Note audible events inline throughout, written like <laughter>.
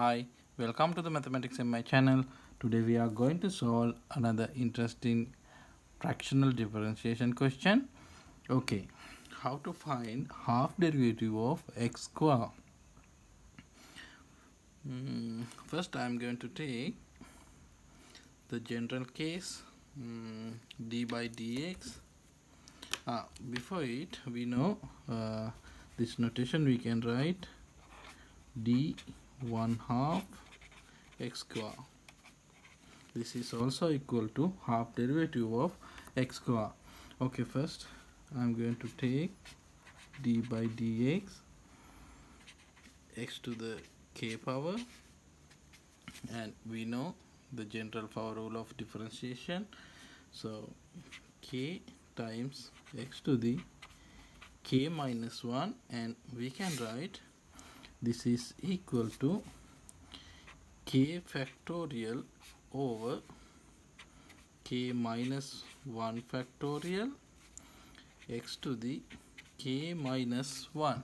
Hi, welcome to the mathematics in my channel. Today we are going to solve another interesting fractional differentiation question. Okay, how to find half derivative of x square? Hmm, first I am going to take the general case hmm, d by dx. Ah, before it, we know uh, this notation we can write d 1 half x square. This is also equal to half derivative of x square. Okay first I'm going to take d by dx x to the k power and we know the general power rule of differentiation. So k times x to the k minus 1 and we can write this is equal to k factorial over k minus 1 factorial x to the k minus 1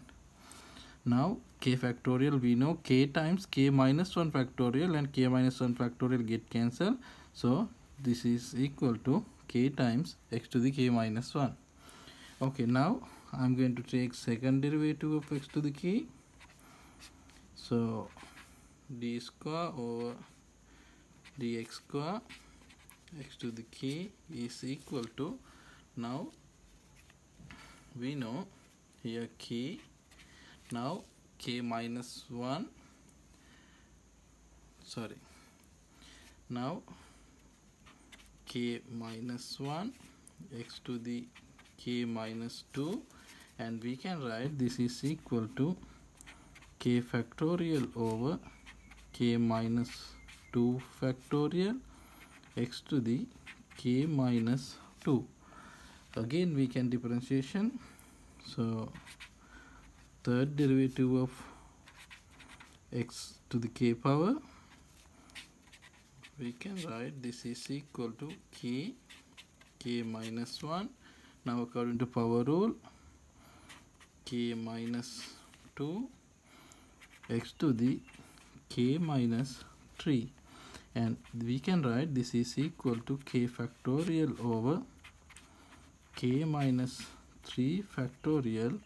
now k factorial we know k times k minus 1 factorial and k minus 1 factorial get cancelled. So this is equal to k times x to the k minus 1 okay now I'm going to take second derivative of x to the k so d square over dx square x to the k is equal to now we know here k now k minus 1 sorry now k minus 1 x to the k minus 2 and we can write this is equal to k factorial over k minus 2 factorial x to the k minus 2 again we can differentiation. So third derivative of x to the k power we can write this is equal to k k minus 1 now according to power rule k minus 2 x to the k minus 3 and we can write this is equal to k factorial over k minus 3 factorial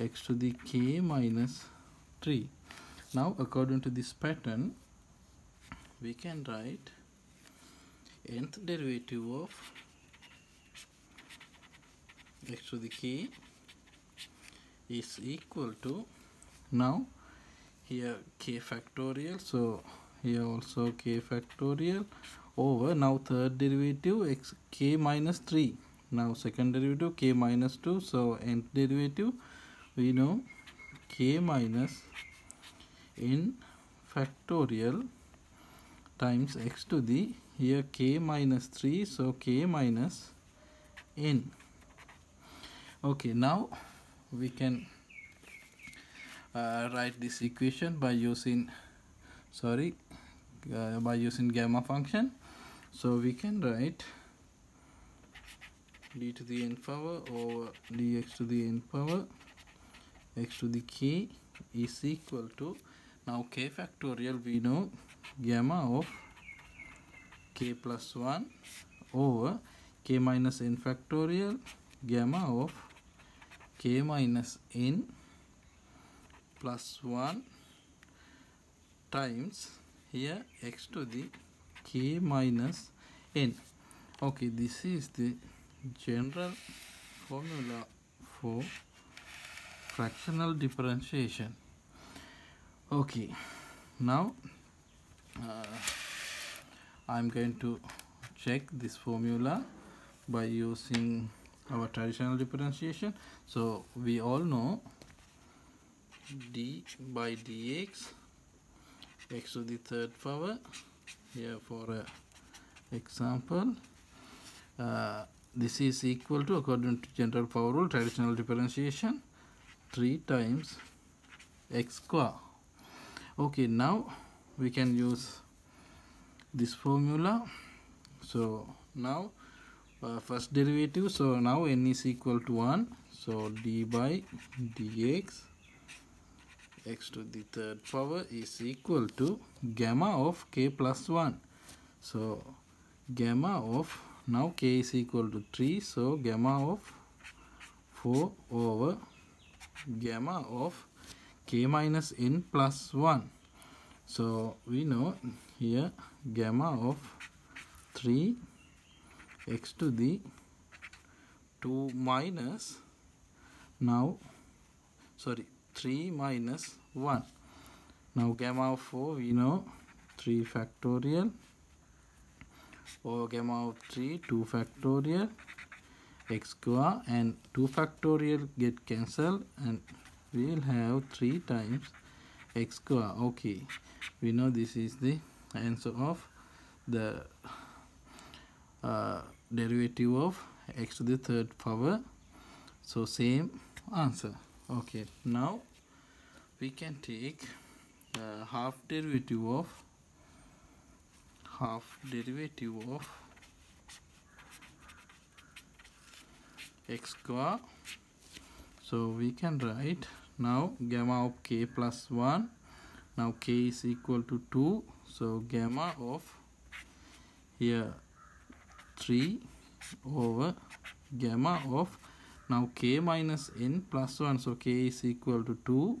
x to the k minus 3 now according to this pattern we can write nth derivative of x to the k is equal to now here k factorial so here also k factorial over now third derivative x k minus 3 now second derivative k minus 2 so nth derivative we know k minus n factorial times x to the here k minus 3 so k minus n. Okay now we can uh, write this equation by using sorry uh, by using gamma function. So we can write d to the n power over dx to the n power x to the k is equal to now k factorial we know gamma of k plus 1 over k minus n factorial gamma of k minus n plus 1 times here x to the k minus n. Okay this is the general formula for fractional differentiation. Okay now uh, I'm going to check this formula by using our traditional differentiation. So we all know d by dx x to the third power here for a example. Uh, this is equal to according to general power rule traditional differentiation 3 times x square. Okay now we can use this formula. So now uh, first derivative so now n is equal to 1 so d by dx x to the third power is equal to gamma of k plus 1 so gamma of now k is equal to 3 so gamma of 4 over gamma of k minus n plus 1 so we know here gamma of 3 x to the 2 minus now sorry 3 minus 1 now gamma of 4 we know 3 factorial. Or gamma of 3 2 factorial. X square and 2 factorial get cancelled and we will have 3 times x square okay we know this is the answer of the uh, derivative of x to the third power. So same answer. Okay now we can take uh, half derivative of half derivative of x square. So we can write now gamma of k plus 1 now k is equal to 2 so gamma of here 3 over gamma of now k minus n plus 1 so k is equal to 2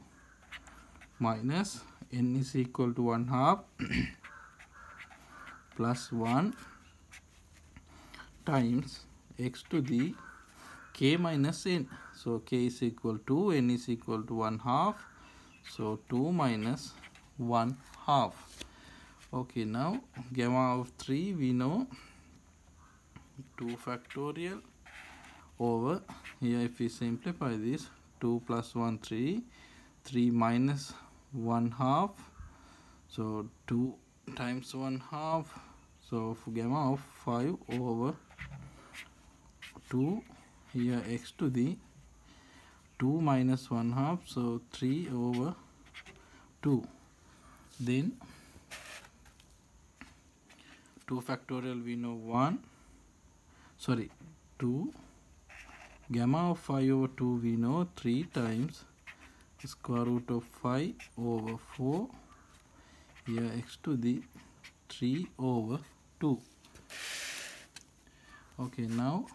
minus n is equal to 1 half <clears throat> plus 1 times x to the k minus n. So k is equal to n is equal to 1 half. So 2 minus 1 half. Okay now gamma of 3 we know 2 factorial over here if we simplify this 2 plus 1 3 3 minus 1 half. So 2 times 1 half. So gamma of 5 over 2 here x to the 2 minus 1 half. So 3 over 2 then 2 factorial we know 1 sorry 2 gamma of 5 over 2 we know 3 times square root of pi over 4 here x to the 3 over 2 okay now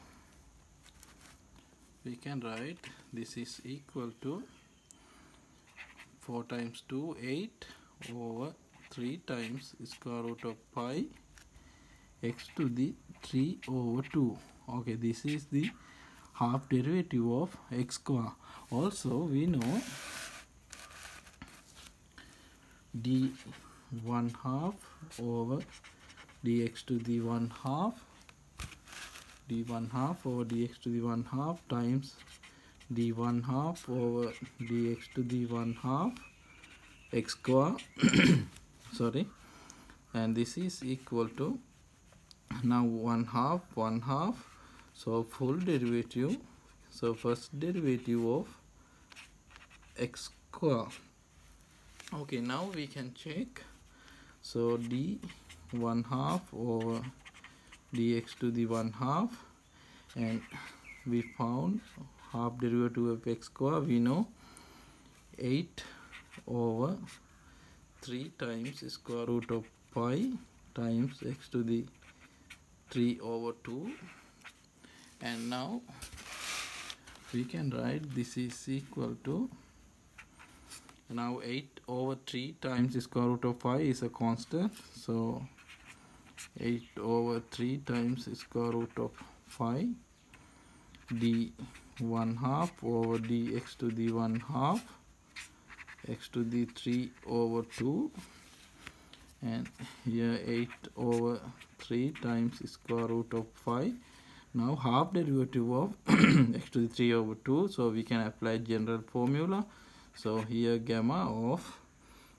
we can write this is equal to 4 times 2 8 over 3 times square root of pi x to the 3 over 2 okay this is the half derivative of x square. Also we know d 1 half over dx to the 1 half d 1 half over dx to the 1 half times d 1 half over dx to the 1 half x square. <coughs> Sorry. And this is equal to now one half one half so full derivative. So first derivative of x square. Okay now we can check. So d one half over dx to the one half. And we found half derivative of x square. We know 8 over 3 times square root of pi times x to the 3 over 2 and now we can write this is equal to now 8 over 3 times square root of pi is a constant. So 8 over 3 times square root of pi d 1 half over dx to the 1 half x to the 3 over 2 and here 8 over 3 times square root of pi now half derivative of <clears throat> x to the 3 over 2 so we can apply general formula. So here gamma of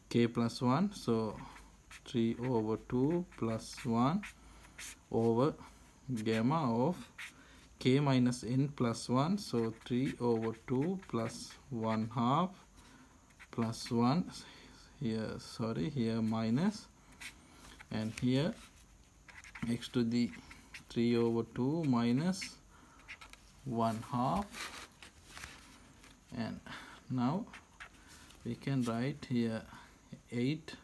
k plus 1 so 3 over 2 plus 1 over gamma of k minus n plus 1 so 3 over 2 plus 1 half plus 1 here sorry here minus and here x to the 3 over 2 minus 1 half. And now we can write here 8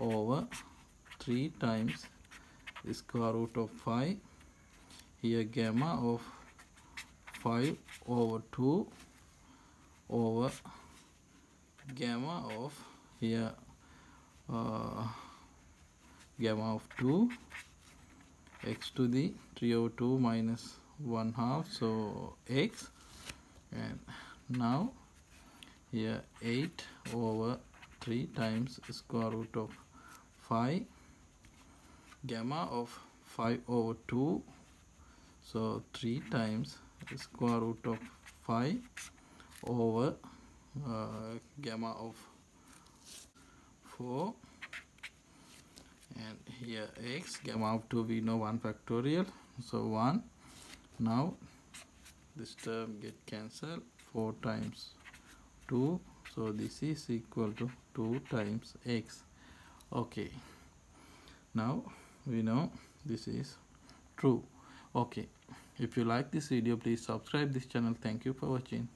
over 3 times the square root of pi here gamma of 5 over 2 over gamma of here uh, gamma of 2 x to the 3 over 2 minus 1 half so x. And now here 8 over 3 times square root of pi gamma of 5 over 2 so 3 times square root of pi over uh, gamma of 4 and here x gamma of 2 we know 1 factorial. So 1 now this term get cancelled 4 times 2 so this is equal to 2 times x. Okay. Now we know this is true. Okay. If you like this video please subscribe this channel. Thank you for watching